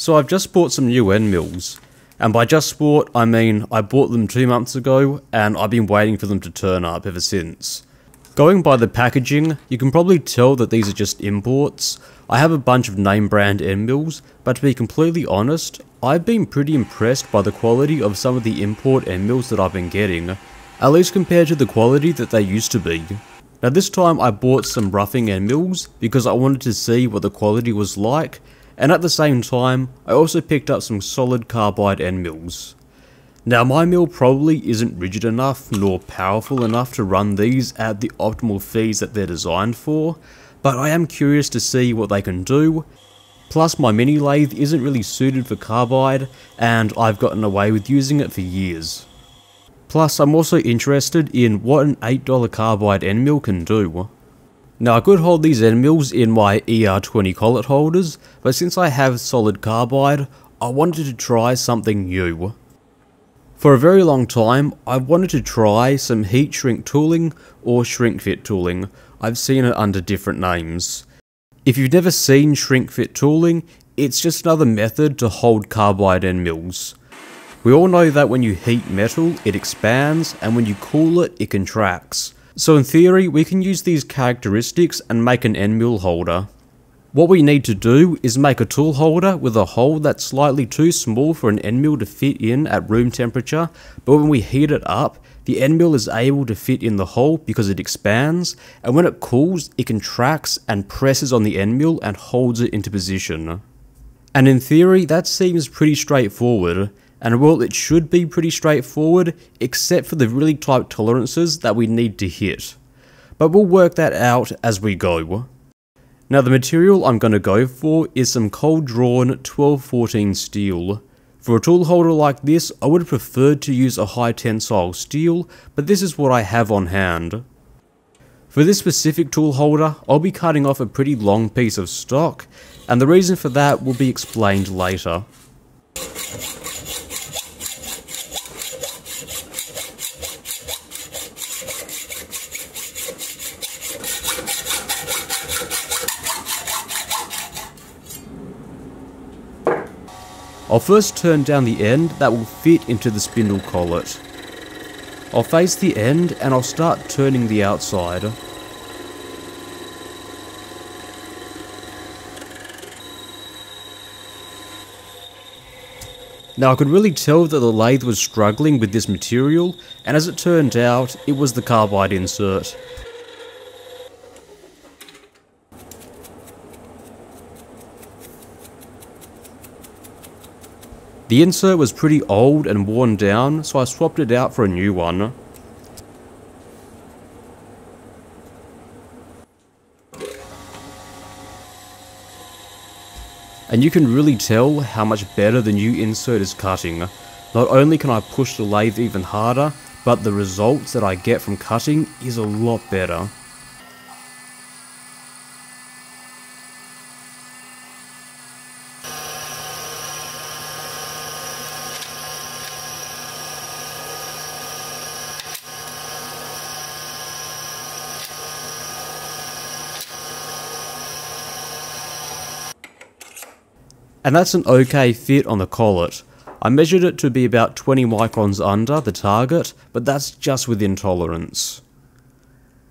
So I've just bought some new end mills. And by just bought, I mean I bought them two months ago and I've been waiting for them to turn up ever since. Going by the packaging, you can probably tell that these are just imports. I have a bunch of name brand end mills, but to be completely honest, I've been pretty impressed by the quality of some of the import end mills that I've been getting, at least compared to the quality that they used to be. Now this time I bought some roughing end mills because I wanted to see what the quality was like and at the same time, I also picked up some solid carbide end mills. Now my mill probably isn't rigid enough nor powerful enough to run these at the optimal feeds that they're designed for, but I am curious to see what they can do. Plus my mini lathe isn't really suited for carbide and I've gotten away with using it for years. Plus I'm also interested in what an $8 carbide end mill can do. Now I could hold these end mills in my ER20 collet holders, but since I have solid carbide, I wanted to try something new. For a very long time, I've wanted to try some heat shrink tooling or shrink fit tooling. I've seen it under different names. If you've never seen shrink fit tooling, it's just another method to hold carbide end mills. We all know that when you heat metal, it expands, and when you cool it, it contracts. So in theory, we can use these characteristics and make an end holder. What we need to do is make a tool holder with a hole that's slightly too small for an end mill to fit in at room temperature, but when we heat it up, the end mill is able to fit in the hole because it expands, and when it cools, it contracts and presses on the end and holds it into position. And in theory, that seems pretty straightforward, and well it should be pretty straightforward except for the really tight tolerances that we need to hit. But we'll work that out as we go. Now the material I'm going to go for is some cold drawn 1214 steel. For a tool holder like this I would have preferred to use a high tensile steel but this is what I have on hand. For this specific tool holder I'll be cutting off a pretty long piece of stock and the reason for that will be explained later. I'll first turn down the end that will fit into the spindle collet. I'll face the end and I'll start turning the outside. Now I could really tell that the lathe was struggling with this material, and as it turned out, it was the carbide insert. The insert was pretty old and worn down, so I swapped it out for a new one. And you can really tell how much better the new insert is cutting. Not only can I push the lathe even harder, but the results that I get from cutting is a lot better. And that's an okay fit on the collet. I measured it to be about 20 microns under the target, but that's just within tolerance.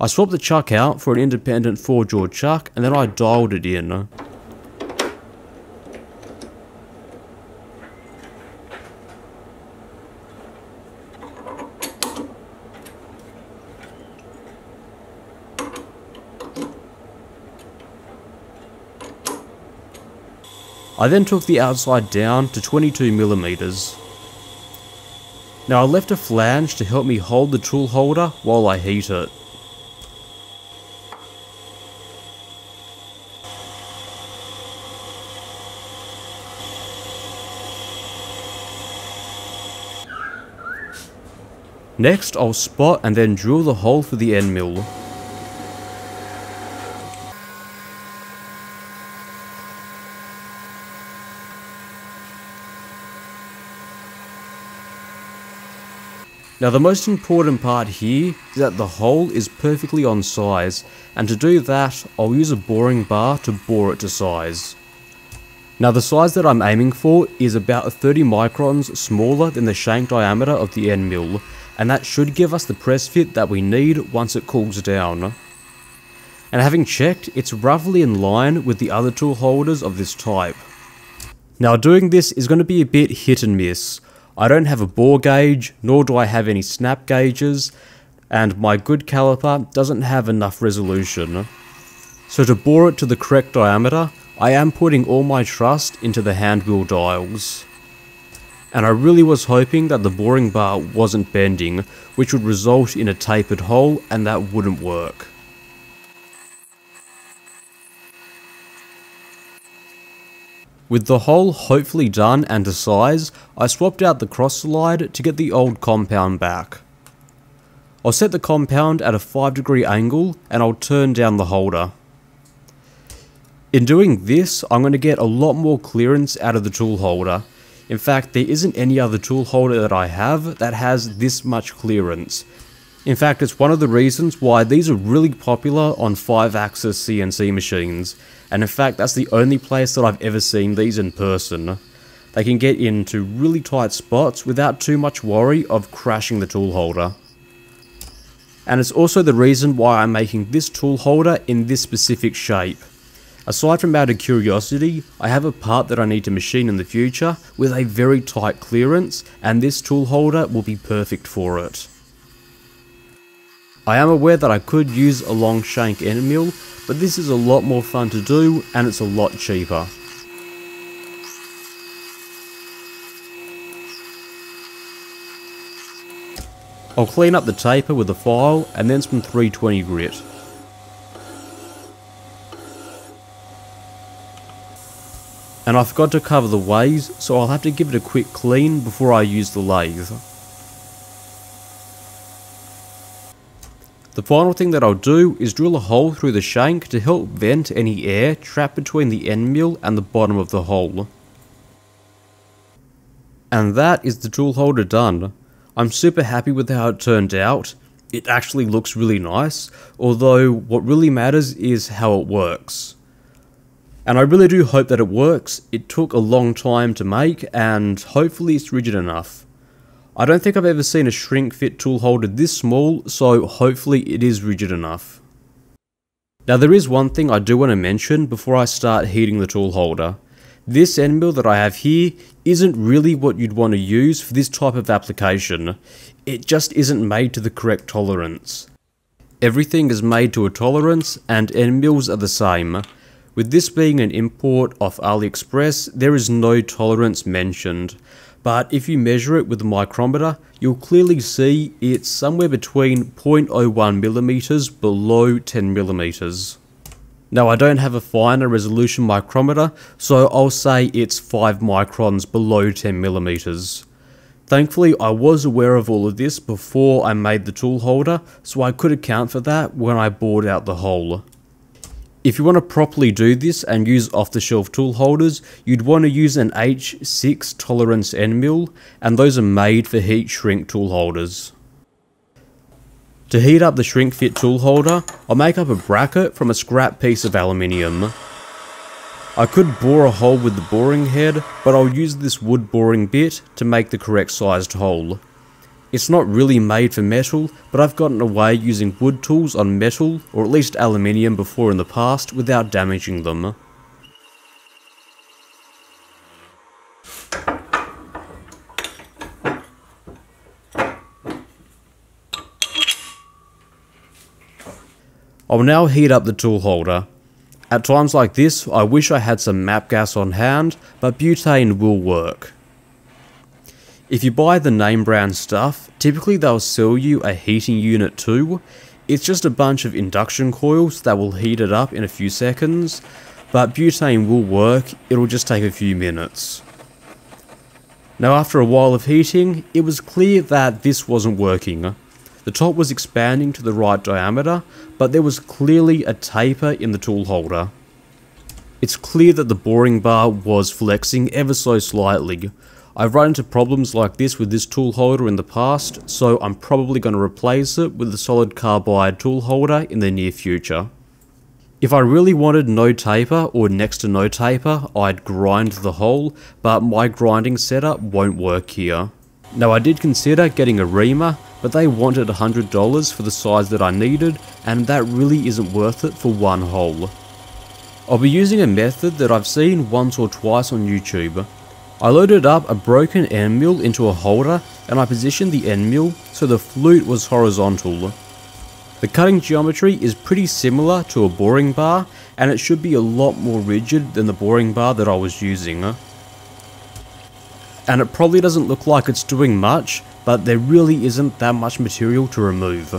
I swapped the chuck out for an independent 4 jaw chuck and then I dialed it in. I then took the outside down to 22mm. Now I left a flange to help me hold the tool holder while I heat it. Next I'll spot and then drill the hole for the end mill. Now the most important part here is that the hole is perfectly on size, and to do that, I'll use a boring bar to bore it to size. Now the size that I'm aiming for is about 30 microns smaller than the shank diameter of the end mill, and that should give us the press fit that we need once it cools down. And having checked, it's roughly in line with the other tool holders of this type. Now doing this is going to be a bit hit and miss. I don't have a bore gauge, nor do I have any snap gauges, and my good caliper doesn't have enough resolution. So to bore it to the correct diameter, I am putting all my trust into the hand wheel dials. And I really was hoping that the boring bar wasn't bending, which would result in a tapered hole and that wouldn't work. With the hole hopefully done and to size, I swapped out the cross slide to get the old compound back. I'll set the compound at a 5 degree angle and I'll turn down the holder. In doing this, I'm going to get a lot more clearance out of the tool holder. In fact, there isn't any other tool holder that I have that has this much clearance. In fact, it's one of the reasons why these are really popular on 5-axis CNC machines, and in fact that's the only place that I've ever seen these in person. They can get into really tight spots without too much worry of crashing the tool holder. And it's also the reason why I'm making this tool holder in this specific shape. Aside from out of curiosity, I have a part that I need to machine in the future with a very tight clearance and this tool holder will be perfect for it. I am aware that I could use a long shank end mill, but this is a lot more fun to do and it's a lot cheaper. I'll clean up the taper with a file and then some 320 grit. And I forgot to cover the ways, so I'll have to give it a quick clean before I use the lathe. The final thing that I'll do is drill a hole through the shank to help vent any air trapped between the end mill and the bottom of the hole. And that is the tool holder done. I'm super happy with how it turned out. It actually looks really nice, although what really matters is how it works. And I really do hope that it works. It took a long time to make and hopefully it's rigid enough. I don't think I've ever seen a shrink fit tool holder this small, so hopefully it is rigid enough. Now there is one thing I do want to mention before I start heating the tool holder. This end mill that I have here isn't really what you'd want to use for this type of application. It just isn't made to the correct tolerance. Everything is made to a tolerance and end mills are the same. With this being an import off AliExpress, there is no tolerance mentioned, but if you measure it with a micrometer, you'll clearly see it's somewhere between 0.01mm below 10mm. Now I don't have a finer resolution micrometer, so I'll say it's 5 microns below 10mm. Thankfully I was aware of all of this before I made the tool holder, so I could account for that when I bored out the hole. If you want to properly do this and use off-the-shelf tool holders, you'd want to use an H6 tolerance end mill, and those are made for heat shrink tool holders. To heat up the shrink fit tool holder, I'll make up a bracket from a scrap piece of aluminium. I could bore a hole with the boring head, but I'll use this wood boring bit to make the correct sized hole. It's not really made for metal, but I've gotten away using wood tools on metal, or at least aluminium before in the past, without damaging them. I'll now heat up the tool holder. At times like this, I wish I had some MAPP gas on hand, but butane will work. If you buy the name brand stuff, typically they'll sell you a heating unit too. It's just a bunch of induction coils that will heat it up in a few seconds, but butane will work, it'll just take a few minutes. Now after a while of heating, it was clear that this wasn't working. The top was expanding to the right diameter, but there was clearly a taper in the tool holder. It's clear that the boring bar was flexing ever so slightly, I've run into problems like this with this tool holder in the past, so I'm probably going to replace it with a solid carbide tool holder in the near future. If I really wanted no taper or next to no taper, I'd grind the hole, but my grinding setup won't work here. Now I did consider getting a reamer, but they wanted $100 for the size that I needed, and that really isn't worth it for one hole. I'll be using a method that I've seen once or twice on YouTube. I loaded up a broken end mill into a holder and I positioned the end mill so the flute was horizontal. The cutting geometry is pretty similar to a boring bar and it should be a lot more rigid than the boring bar that I was using. And it probably doesn't look like it's doing much, but there really isn't that much material to remove.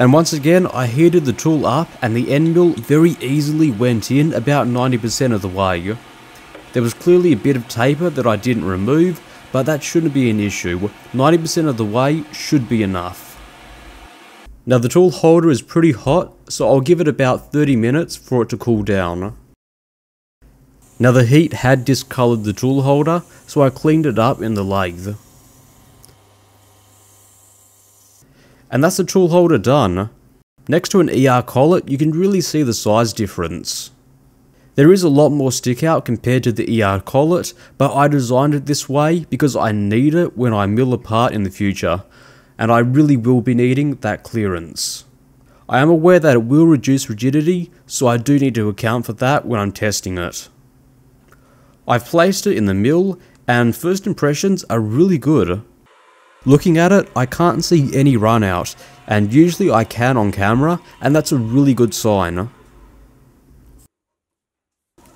And once again, I heated the tool up and the end mill very easily went in about 90% of the way. There was clearly a bit of taper that I didn't remove, but that shouldn't be an issue. 90% of the way should be enough. Now the tool holder is pretty hot, so I'll give it about 30 minutes for it to cool down. Now the heat had discoloured the tool holder, so I cleaned it up in the lathe. And that's the tool holder done. Next to an ER collet, you can really see the size difference. There is a lot more stick out compared to the ER collet, but I designed it this way because I need it when I mill apart in the future, and I really will be needing that clearance. I am aware that it will reduce rigidity, so I do need to account for that when I'm testing it. I've placed it in the mill, and first impressions are really good. Looking at it, I can't see any run out, and usually I can on camera, and that's a really good sign.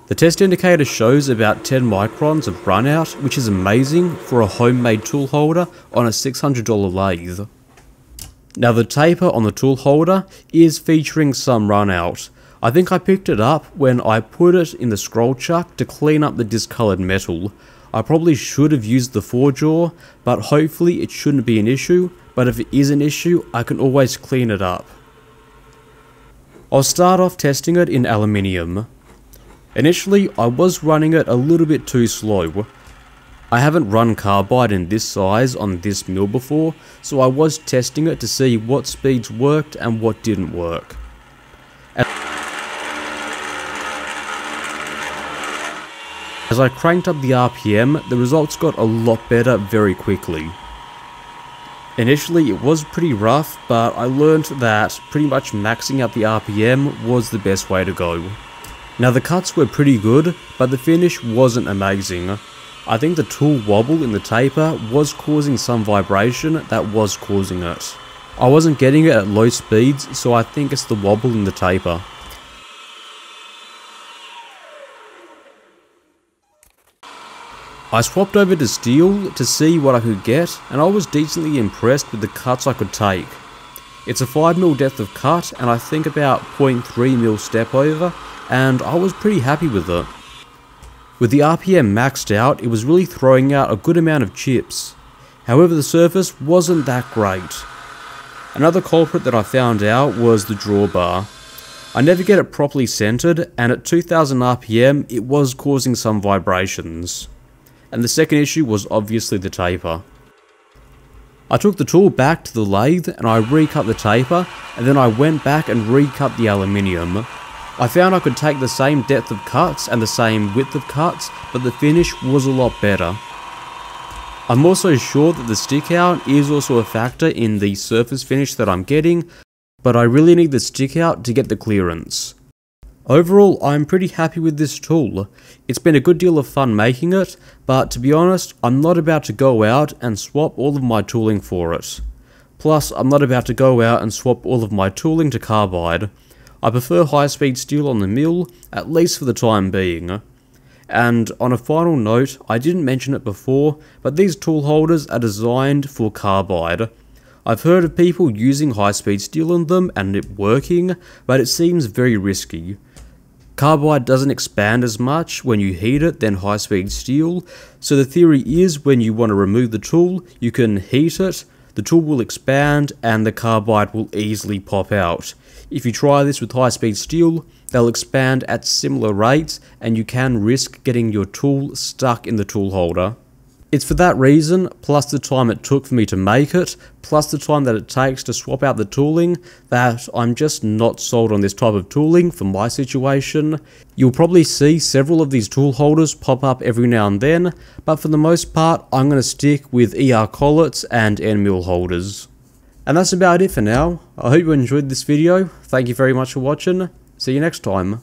The test indicator shows about 10 microns of runout, which is amazing for a homemade tool holder on a $600 lathe. Now the taper on the tool holder is featuring some runout. I think I picked it up when I put it in the scroll chuck to clean up the discoloured metal. I probably should have used the 4-jaw, but hopefully it shouldn't be an issue, but if it is an issue, I can always clean it up. I'll start off testing it in aluminium. Initially, I was running it a little bit too slow. I haven't run carbide in this size on this mill before, so I was testing it to see what speeds worked and what didn't work. As I cranked up the RPM, the results got a lot better very quickly. Initially it was pretty rough, but I learned that pretty much maxing out the RPM was the best way to go. Now the cuts were pretty good, but the finish wasn't amazing. I think the tool wobble in the taper was causing some vibration that was causing it. I wasn't getting it at low speeds, so I think it's the wobble in the taper. I swapped over to steel to see what I could get, and I was decently impressed with the cuts I could take. It's a 5mm depth of cut, and I think about 0.3mm step over, and I was pretty happy with it. With the RPM maxed out, it was really throwing out a good amount of chips. However, the surface wasn't that great. Another culprit that I found out was the drawbar. I never get it properly centered, and at 2000 RPM, it was causing some vibrations. And the second issue was obviously the taper. I took the tool back to the lathe and I recut the taper, and then I went back and recut the aluminium. I found I could take the same depth of cuts and the same width of cuts, but the finish was a lot better. I'm also sure that the stick out is also a factor in the surface finish that I'm getting, but I really need the stick out to get the clearance. Overall, I'm pretty happy with this tool. It's been a good deal of fun making it, but to be honest, I'm not about to go out and swap all of my tooling for it. Plus, I'm not about to go out and swap all of my tooling to carbide. I prefer high speed steel on the mill, at least for the time being. And on a final note, I didn't mention it before, but these tool holders are designed for carbide. I've heard of people using high speed steel in them and it working, but it seems very risky. Carbide doesn't expand as much when you heat it than high speed steel, so the theory is when you want to remove the tool, you can heat it, the tool will expand and the carbide will easily pop out. If you try this with high speed steel, they'll expand at similar rates and you can risk getting your tool stuck in the tool holder. It's for that reason, plus the time it took for me to make it, plus the time that it takes to swap out the tooling, that I'm just not sold on this type of tooling for my situation. You'll probably see several of these tool holders pop up every now and then, but for the most part, I'm going to stick with ER collets and end mill holders. And that's about it for now. I hope you enjoyed this video. Thank you very much for watching. See you next time.